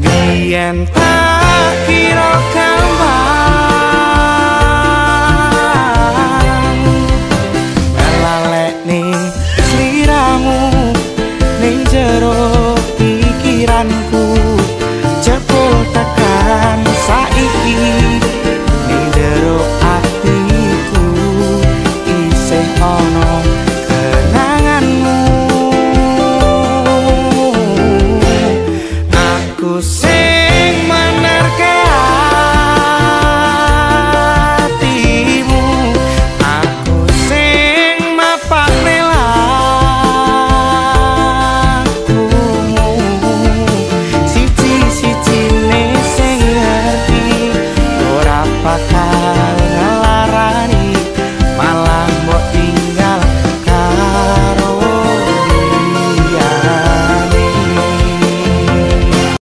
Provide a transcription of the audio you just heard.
Biyen tak kira gampang Lalek ning sliramu ning jero pikiranku. Jebul tekan saiki ning jero atiku. Isih aku sing menerka hatimu. Aku sing mapak relaku siji-sijine sing ngerti ora pak